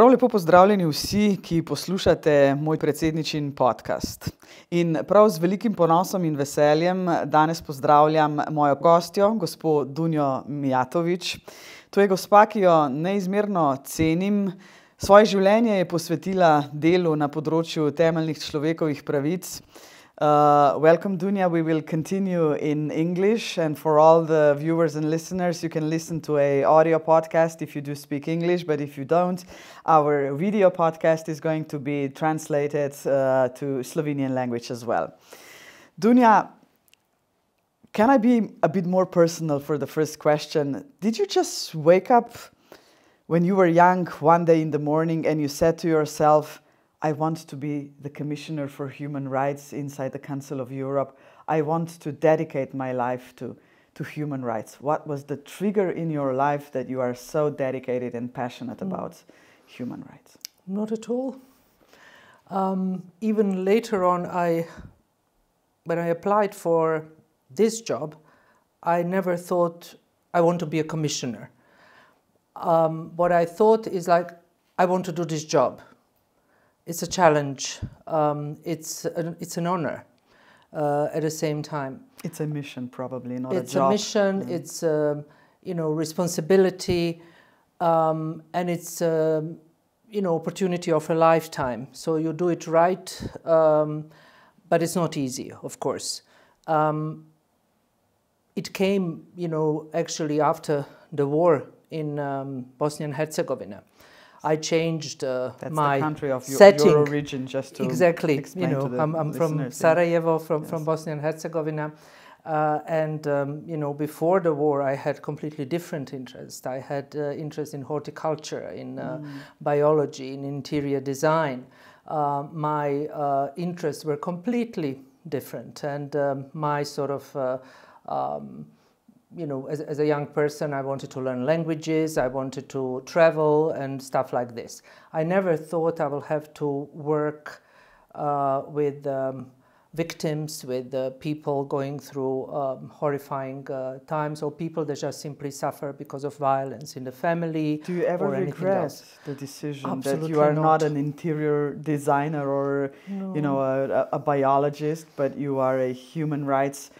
Prav lepo pozdravljeni vsi, ki poslušate moj predsedničin podcast. In prav z velikim ponosom in veseljem danes pozdravljam mojo gostjo, gospod Dunjo Mijatovič. To je gospa, ki jo neizmerno cenim. Svoje življenje je posvetila delu na področju temeljnih človekovih pravic. Uh, welcome, Dunja. We will continue in English, and for all the viewers and listeners, you can listen to a audio podcast if you do speak English. But if you don't, our video podcast is going to be translated uh, to Slovenian language as well. Dunja, can I be a bit more personal for the first question? Did you just wake up when you were young one day in the morning and you said to yourself? I want to be the Commissioner for Human Rights inside the Council of Europe. I want to dedicate my life to, to human rights. What was the trigger in your life that you are so dedicated and passionate mm. about human rights? Not at all. Um, even later on, I, when I applied for this job, I never thought I want to be a commissioner. Um, what I thought is like, I want to do this job it's a challenge. Um, it's an, it's an honor uh, at the same time. It's a mission, probably not it's a job. It's a mission. Mm. It's a, um, you know responsibility, um, and it's a, um, you know opportunity of a lifetime. So you do it right, um, but it's not easy, of course. Um, it came, you know, actually after the war in Bosnia and Herzegovina. I changed uh, my country of your, setting. your origin, just to exactly. You know, I'm, I'm from Sarajevo, from, yes. from Bosnia and Herzegovina. Uh, and um, you know, before the war, I had completely different interests. I had uh, interest in horticulture, in uh, mm. biology, in interior design. Uh, my uh, interests were completely different, and um, my sort of uh, um, you know, as, as a young person, I wanted to learn languages, I wanted to travel and stuff like this. I never thought I will have to work uh, with um, victims, with uh, people going through um, horrifying uh, times, or people that just simply suffer because of violence in the family. Do you ever regret else. the decision Absolutely that you are not. not, an interior designer or, no. you know, a, a biologist, but you are a human rights?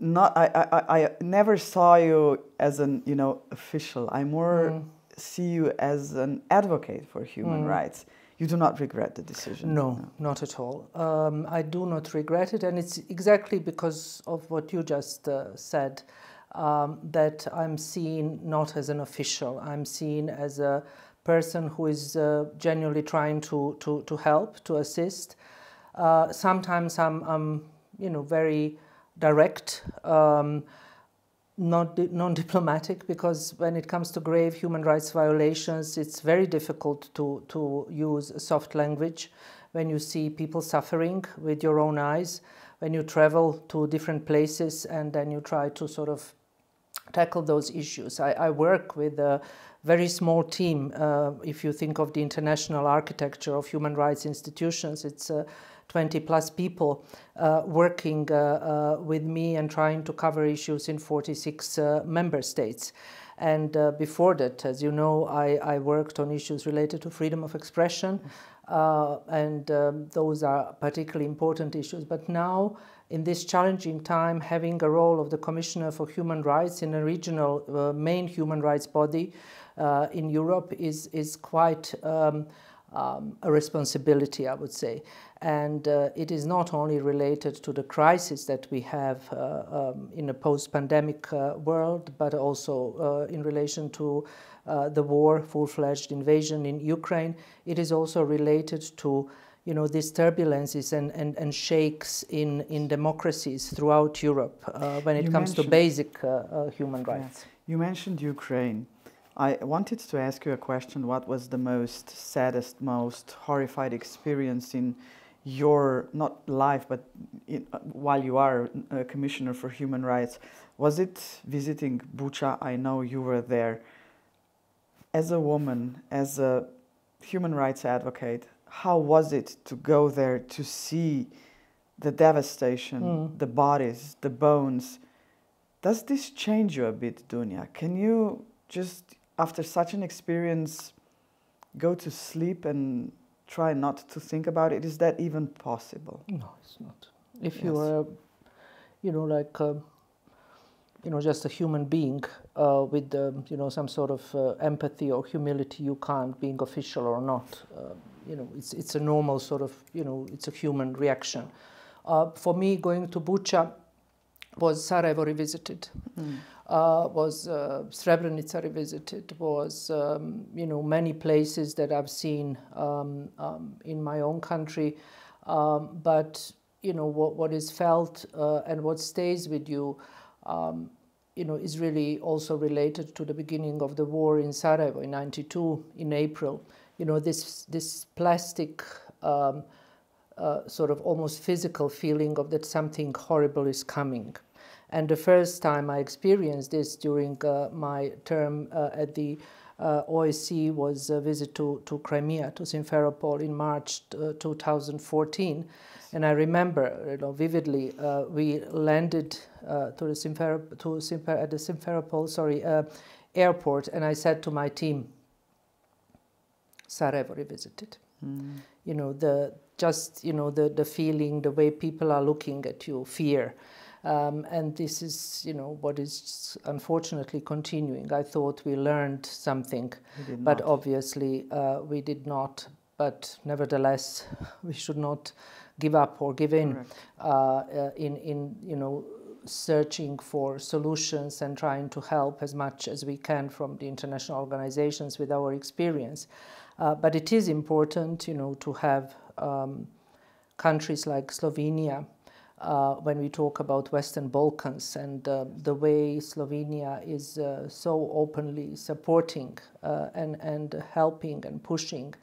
Not I, I, I never saw you as an you know official. I more mm. see you as an advocate for human mm. rights. You do not regret the decision. No, no. not at all. Um, I do not regret it, and it's exactly because of what you just uh, said um, that I'm seen not as an official. I'm seen as a person who is uh, genuinely trying to to to help, to assist. Uh, sometimes I'm, I'm, you know, very direct, um, not non-diplomatic, because when it comes to grave human rights violations, it's very difficult to, to use soft language when you see people suffering with your own eyes, when you travel to different places and then you try to sort of tackle those issues. I, I work with a very small team. Uh, if you think of the international architecture of human rights institutions, it's uh, 20 plus people uh, working uh, uh, with me and trying to cover issues in 46 uh, member states. And uh, before that, as you know, I, I, worked on issues related to freedom of expression, uh, and um, those are particularly important issues. But now, in this challenging time, having a role of the Commissioner for Human Rights in a regional main human rights body in Europe is, is quite um, um, a responsibility, I would say. And uh, it is not only related to the crisis that we have uh, um, in a post-pandemic uh, world, but also uh, in relation to uh, the war, full-fledged invasion in Ukraine. It is also related to you know, these turbulences and, and, and shakes in, in democracies throughout Europe uh, when it you comes to basic human rights. Yeah. You mentioned Ukraine. I wanted to ask you a question. What was the most saddest, most horrified experience in your, not life, but in, uh, while you are a commissioner for human rights? Was it visiting Bucha? I know you were there. As a woman, as a human rights advocate, how was it to go there to see the devastation, mm. the bodies, the bones? Does this change you a bit, Dunja? Can you just after such an experience, go to sleep and try not to think about it? Is that even possible? No, it's not. If yes. you are, you know, like, uh, you know, just a human being uh, with, uh, you know, some sort of uh, empathy or humility, you can't, being official or not. Uh, you know, it's, it's a normal sort of, you know, it's a human reaction. Uh, for me, going to Bucha was Sarajevo revisited. Mm. Uh, was uh, Srebrenica revisited, was um, you know many places that I've seen um, um, in my own country, um, but you know what what is felt uh, and what stays with you, um, you know, is really also related to the beginning of the war in Sarajevo in '92 in April. You know this this plastic. Um, uh, sort of almost physical feeling of that something horrible is coming. And the first time I experienced this during uh, my term uh, at the uh, OSCE was a visit to, to Crimea, to Simferopol in March uh, 2014. And I remember you know, vividly, uh, we landed uh, to the Simfer- to Simfer- at the Simferopol sorry, airport, and I said to my team, Sarajevo revisited. Mm. You know, the, just, you know, the, the feeling, the way people are looking at you, fear. Um, and this is, you know, what is unfortunately continuing. I thought we learned something, but obviously uh, we did not. But nevertheless, we should not give up or give in uh, uh, in, in, you know, searching for solutions and trying to help as much as we can from the international organizations with our experience. Uh, but it is important, you know, to have um, countries like Slovenia uh, when we talk about Western Balkans and uh, the way Slovenia is uh, so openly supporting uh, and, and helping and pushing.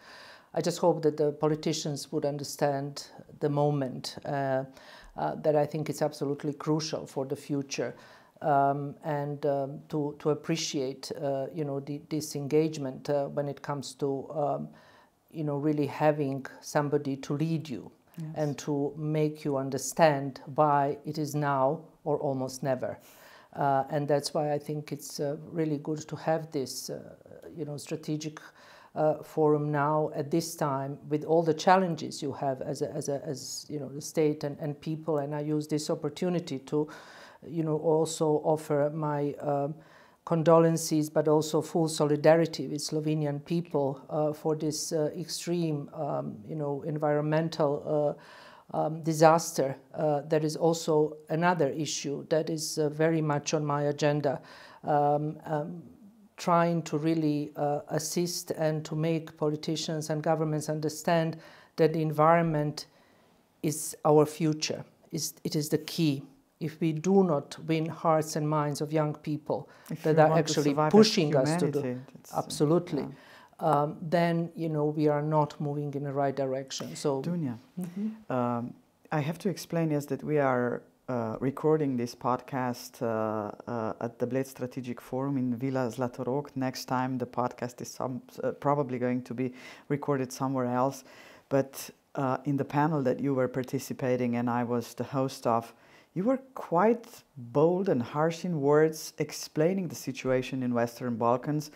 I just hope that the politicians would understand the moment uh, uh, that I think is absolutely crucial for the future. Um, and um, to, to appreciate, you know, the, this engagement when it comes to, um, you know, really having somebody to lead you and to make you understand why it is now or almost never. Uh, and that's why I think it's uh, really good to have this, uh, you know, strategic uh, forum now at this time with all the challenges you have as, a, as, a, as you know, the state and, and people. And I use this opportunity to, you know, also offer my um, condolences, but also full solidarity with Slovenian people uh, for this uh, extreme, um, you know, environmental uh, um, disaster. Uh, that is also another issue that is uh, very much on my agenda. Um, um trying to really uh, assist and to make politicians and governments understand that the environment is our future. it is the key if we do not win hearts and minds of young people if that are actually pushing us to do absolutely yeah. um, then you know we are not moving in the right direction so Dunja, mm -hmm. um, I have to explain yes that we are uh, recording this podcast uh, uh, at the Bled Strategic Forum in Villa Zlatorog. Next time the podcast is some, uh, probably going to be recorded somewhere else. But uh, in the panel that you were participating and I was the host of, you were quite bold and harsh in words explaining the situation in Western Balkans.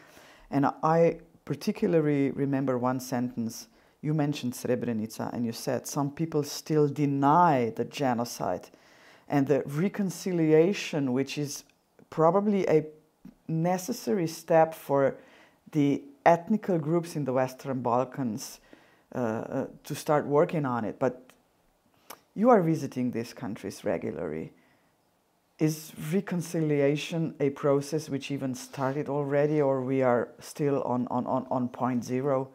And I particularly remember one sentence. You mentioned Srebrenica and you said some people still deny the genocide and the reconciliation, which is probably a necessary step for the ethnical groups in the Western Balkans uh, uh, to start working on it. But you are visiting these countries regularly. Is reconciliation a process which even started already, or we are still on, on, on, on point zero?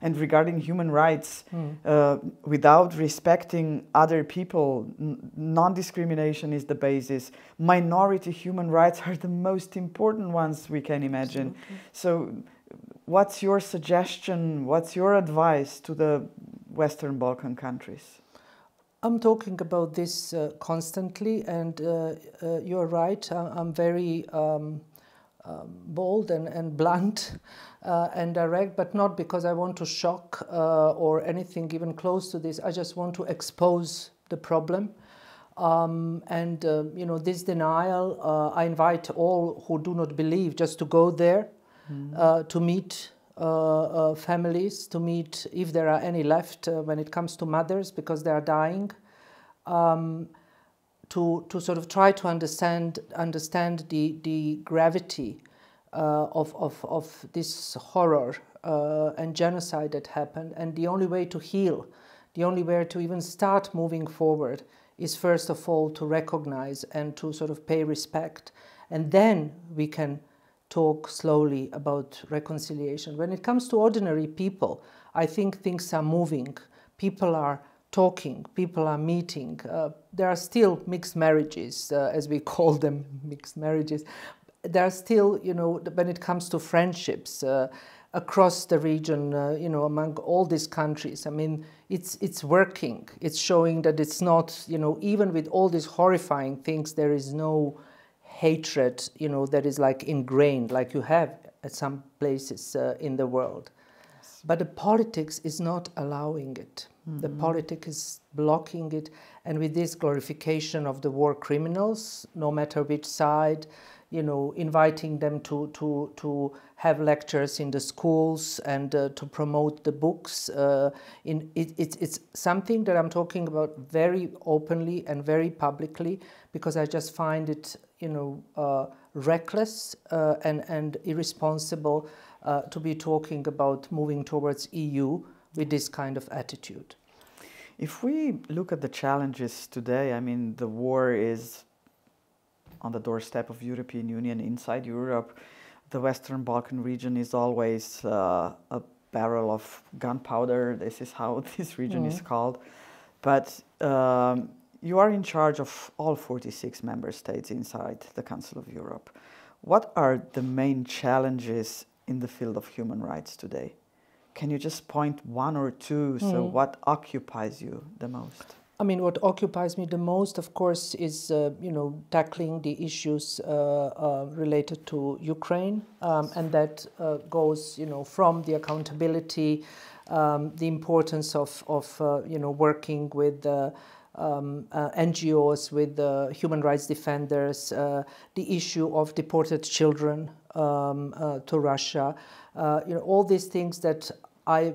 And regarding human rights, mm. uh, without respecting other people, non discrimination is the basis. Minority human rights are the most important ones we can imagine. Absolutely. So, what's your suggestion? What's your advice to the Western Balkan countries? I'm talking about this uh, constantly, and uh, uh, you're right. I'm very um, um, bold and, and blunt uh, and direct, but not because I want to shock uh, or anything even close to this. I just want to expose the problem. Um, and uh, you know this denial, I invite all who do not believe just to go there, mm. to meet uh, uh, families, to meet, if there are any left, uh, when it comes to mothers, because they are dying. Um, to, to sort of try to understand understand the, the gravity uh, of, of, of this horror uh, and genocide that happened. And the only way to heal, the only way to even start moving forward is first of all to recognize and to sort of pay respect. And then we can talk slowly about reconciliation. When it comes to ordinary people, I think things are moving. People are talking, people are meeting. Uh, there are still mixed marriages, uh, as we call them, mixed marriages. There are still, you know, when it comes to friendships uh, across the region, uh, you know, among all these countries. I mean, it's it's working. It's showing that it's not, you know, even with all these horrifying things, there is no hatred, you know, that is like ingrained, like you have at some places uh, in the world. But the politics is not allowing it. Mm-hmm. The politics is blocking it. And with this glorification of the war criminals, no matter which side, you know, inviting them to, to, to have lectures in the schools and uh, to promote the books. Uh, in, it, it, it's something that I'm talking about very openly and very publicly because I just find it, you know, uh, reckless uh, and, and irresponsible uh, to be talking about moving towards EU with this kind of attitude. If we look at the challenges today, I mean, the war is on the doorstep of European Union inside Europe. The Western Balkan region is always uh, a barrel of gunpowder. This is how this region mm. is called. But um, you are in charge of all 46 member states inside the Council of Europe. What are the main challenges in the field of human rights today? Can you just point one or two? Mm. So, hmm. what occupies you the most? I mean, what occupies me the most, of course, is uh, you know tackling the issues uh, uh, related to Ukraine, um, and that uh, goes you know from the accountability, um, the importance of of uh, you know working with. Um, uh, NGOs, with human rights defenders, the issue of deported children um, to Russia, you know, all these things that I,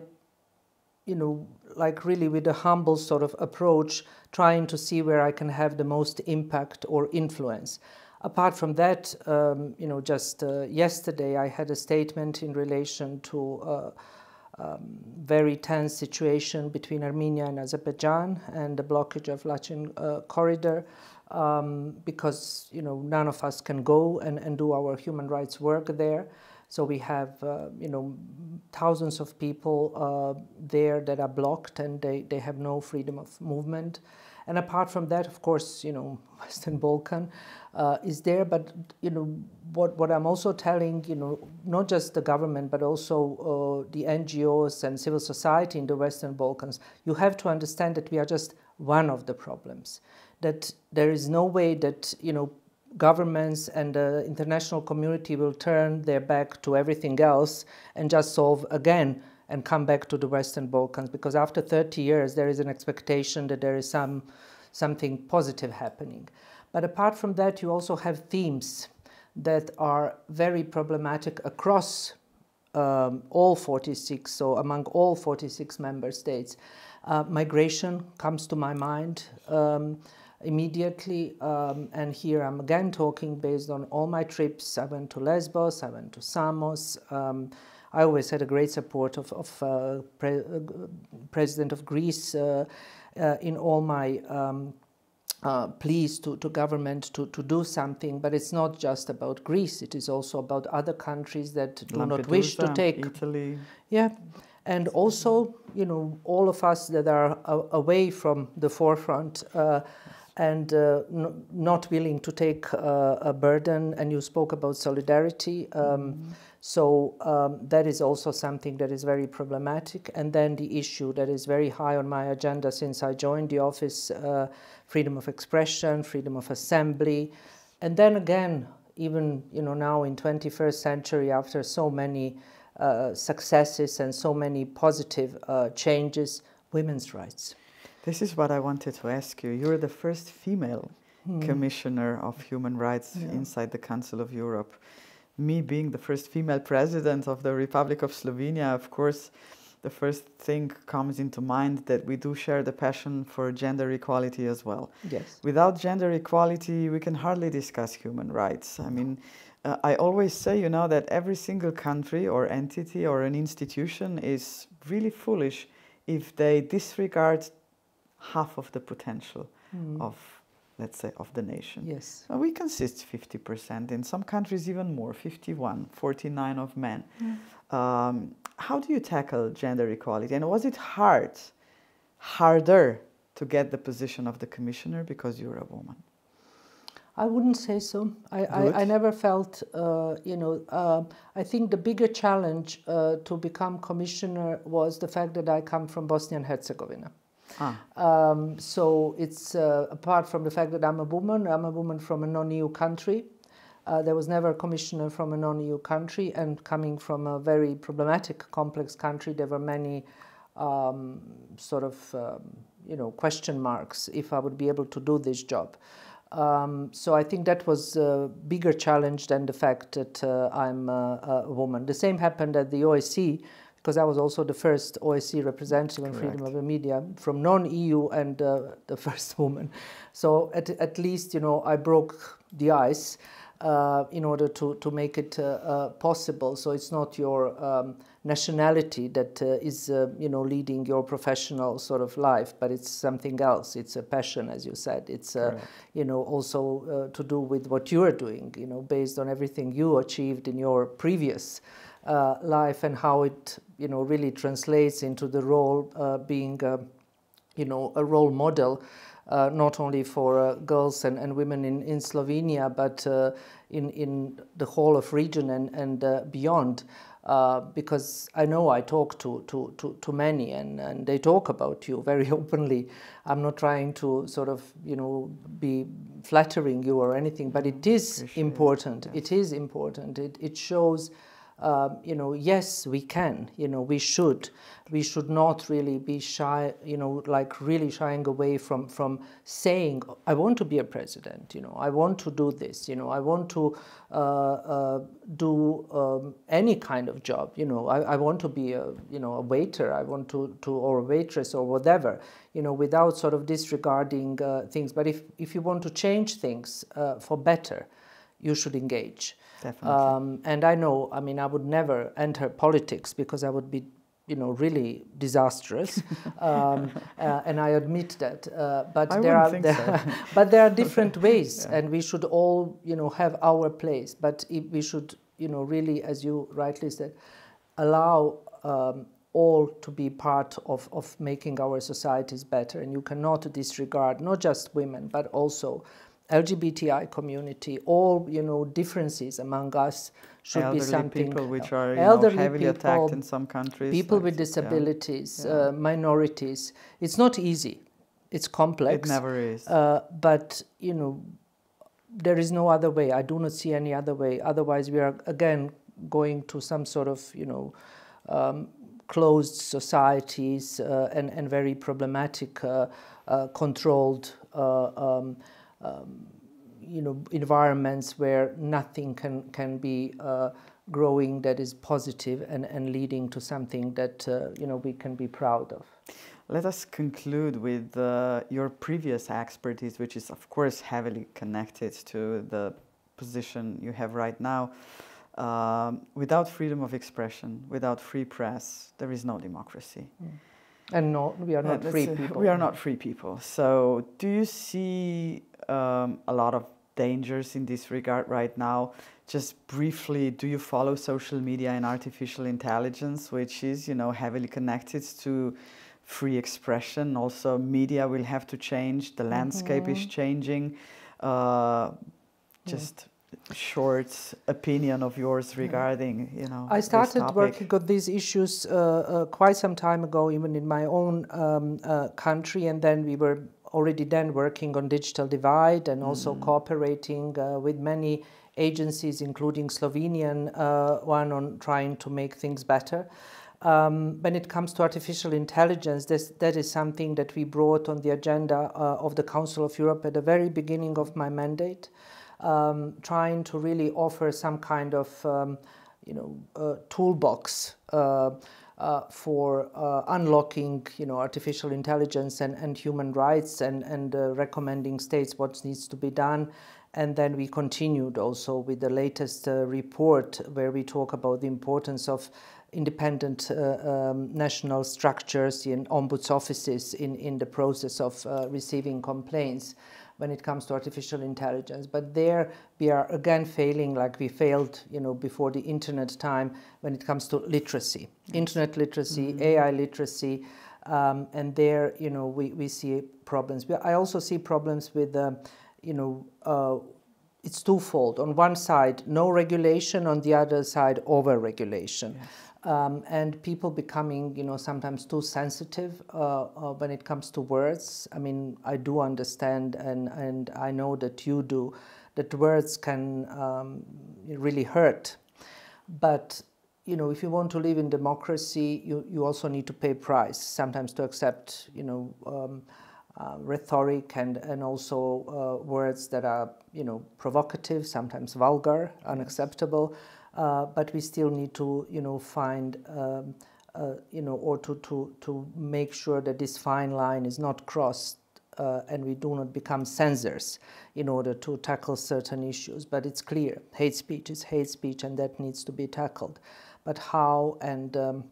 you know, like really with a humble sort of approach, trying to see where I can have the most impact or influence. Apart from that, um, you know, just uh, yesterday I had a statement in relation to uh, um, very tense situation between Armenia and Azerbaijan and the blockage of Lachin uh, corridor um, because, you know, none of us can go and, and do our human rights work there. So we have, uh, you know, thousands of people uh, there that are blocked and they, they have no freedom of movement. And apart from that, of course, you know, Western Balkan uh, is there. But, you know, what, what I'm also telling, you know, not just the government, but also uh, the NGOs and civil society in the Western Balkans, you have to understand that we are just one of the problems. That there is no way that, you know, governments and the international community will turn their back to everything else and just solve again and come back to the Western Balkans because after 30 years there is an expectation that there is some something positive happening. But apart from that, you also have themes that are very problematic across um, all 46, so among all 46 member states. Uh, migration comes to my mind. Um, immediately. Um, and here I'm again talking based on all my trips. I went to Lesbos, I went to Samos. I always had a great support of, of uh, pre uh, President of Greece uh, uh in all my um, uh, pleas to, to government to, to do something. But it's not just about Greece. It is also about other countries that do not wish to take. Italy. Yeah and also you know all of us that are away from the forefront uh, and uh, not willing to take uh, a burden. And you spoke about solidarity. Um, mm-hmm. So um, that is also something that is very problematic. And then the issue that is very high on my agenda since I joined the office uh, freedom of expression, freedom of assembly. And then again, even you know now in 21st century, after so many uh, successes and so many positive uh, changes, women's rights. This is what I wanted to ask you. You're the first female mm. commissioner of human rights yeah. inside the Council of Europe. me being the first female president of the Republic of Slovenia, of course, the first thing comes into mind that we do share the passion for gender equality as well. Yes. Without gender equality, we can hardly discuss human rights. I mean, uh, I always say, you know, that every single country or entity or an institution is really foolish if they disregard half of the potential mm. of let's say, of the nation. Yes. We consist 50%, in some countries even more, 51, 49 of men. Mm. Um, how do you tackle gender equality? And was it hard, harder to get the position of the commissioner because you're a woman? I wouldn't say so. I, I, I, never felt, uh, you know, uh, I think the bigger challenge uh, to become commissioner was the fact that I come from Bosnia and Herzegovina. Ah. Um, so it's uh, apart from the fact that I'm a woman, I'm a woman from a non-EU country. Uh, there was never a commissioner from a non-EU country, and coming from a very problematic, complex country, there were many um, sort of, um, you know, question marks if I would be able to do this job. Um, so I think that was a bigger challenge than the fact that uh, I'm a, a, woman. The same happened at the OSCE because I was also the first OSCE representative on freedom of the media from non-EU and uh, the first woman. So at, at least, you know, I broke the ice uh, in order to, to make it uh, uh possible. So it's not your um, nationality that uh, is, uh, you know, leading your professional sort of life, but it's something else. It's a passion, as you said. It's, you know, also to do with what you are doing, you know, based on everything you achieved in your previous uh, life and how it you know really translates into the role uh, being uh, you know a role model uh, not only for uh, girls and, and women in, in Slovenia but uh, in in the whole of region and and beyond because I know I talk to, to, to, to, many and, and they talk about you very openly. I'm not trying to sort of, you know, be flattering you or anything, but it is important. It, yes. it is important. It, it shows um, you know, yes, we can, you know, we should. We should not really be shy, you know, like really shying away from, from saying, I want to be a president, you know, I want to do this, you know, I want to uh, uh, do um, any kind of job, you know, I, I want to be a, you know, a waiter, I want to, to or a waitress or whatever, you know, without sort of disregarding uh, things. But if, if you want to change things uh, for better, you should engage. Definitely. Um, and I know, I mean, I would never enter politics because I would be, you know, really disastrous. um, uh, and I admit that. Uh, but I there are, there, so. but there are different ways, yeah. and we should all, you know, have our place. But we should, you know, really, as you rightly said, allow. Um, all to be part of, of making our societies better. And you cannot disregard not just women, but also LGBTI community, all you know differences among us should elderly be something. people which are elderly know, heavily people, attacked in some countries. People with disabilities, yeah. Uh, minorities. It's not easy. It's complex. It never is. Uh, but you know, there is no other way. I do not see any other way. Otherwise, we are again going to some sort of you know. Um, closed societies uh, and, and very problematic, uh, uh, controlled uh, um, um, you know, environments where nothing can, can be uh, growing that is positive and, and leading to something that, uh, you know, we can be proud of. Let us conclude with uh, your previous expertise, which is, of course, heavily connected to the position you have right now. Um, without freedom of expression, without free press, there is no democracy. Mm. And no, we are not free people. We are not free people. So, do you see um, a lot of dangers in this regard right now. Just briefly, do you follow social media and artificial intelligence, which is, you know, heavily connected to free expression? Also, media will have to change. The landscape mm-hmm. is changing. Uh, just yeah. short opinion of yours regarding, you know. I started working on these issues uh, uh, quite some time ago, even in my own um, uh, country, and then we were already then working on digital divide and also mm. cooperating uh, with many agencies, including Slovenian uh, one, on trying to make things better. Um, when it comes to artificial intelligence, this, that is something that we brought on the agenda uh, of the Council of Europe at the very beginning of my mandate. um, trying to really offer some kind of um, you know, uh, toolbox uh, uh, for uh, unlocking, you know, artificial intelligence and, and human rights and, and uh, recommending states what needs to be done. And then we continued also with the latest uh, report where we talk about the importance of independent um, national structures in ombuds offices in, in the process of receiving complaints when it comes to artificial intelligence. But there we are again failing like we failed, you know, before the internet time when it comes to literacy, internet literacy, mm -hmm. AI literacy, um, and there, you know, we, we see problems. I also see problems with, uh, you know, uh, it's twofold. On one side, no regulation. On the other side, over-regulation. Yes um, and people becoming, you know, sometimes too sensitive uh, uh, when it comes to words. I mean, I do understand, and and I know that you do, that words can um, really hurt. But you know, if you want to live in democracy, you you also need to pay price sometimes to accept, you know. Um, uh, rhetoric and, and also uh, words that are, you know, provocative, sometimes vulgar, unacceptable. Uh, but we still need to, you know, find, um, uh, you know, or to, to, to make sure that this fine line is not crossed uh, and we do not become censors in order to tackle certain issues. But it's clear, hate speech is hate speech and that needs to be tackled. But how and um,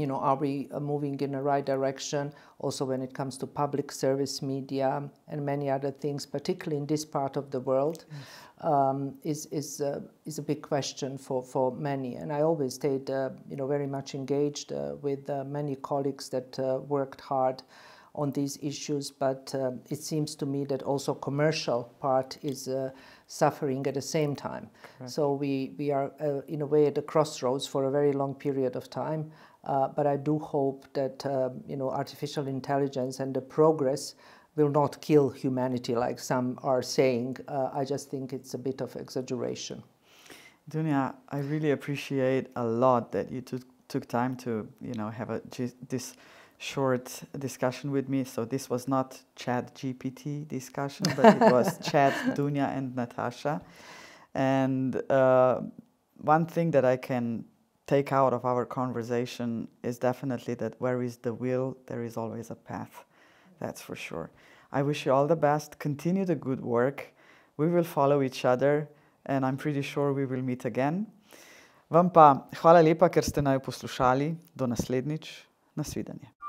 you know, are we uh, moving in the right direction? Also, when it comes to public service media and many other things, particularly in this part of the world. Um, is is uh, is a big question for for many. And I always stayed, uh, you know, very much engaged uh, with uh, many colleagues that uh, worked hard on these issues. But it seems to me that also commercial part is suffering at the same time. Correct. So we we are in a way at the crossroads for a very long period of time. Uh, but I do hope that uh, you know artificial intelligence and the progress will not kill humanity like some are saying. Uh, I just think it's a bit of exaggeration. Dunja, I really appreciate a lot that you took took time to you know have a this short discussion with me. So this was not Chat GPT discussion, but it was Chat Dunja and Natasha. And uh, one thing that I can take out of our conversation is definitely that where is the will, there is always a path. That's for sure. I wish you all the best. Continue the good work. We will follow each other and I'm pretty sure we will meet again. Vam pa hvala lepa, ker ste naj poslušali. Do naslednjič. Nasvidenje.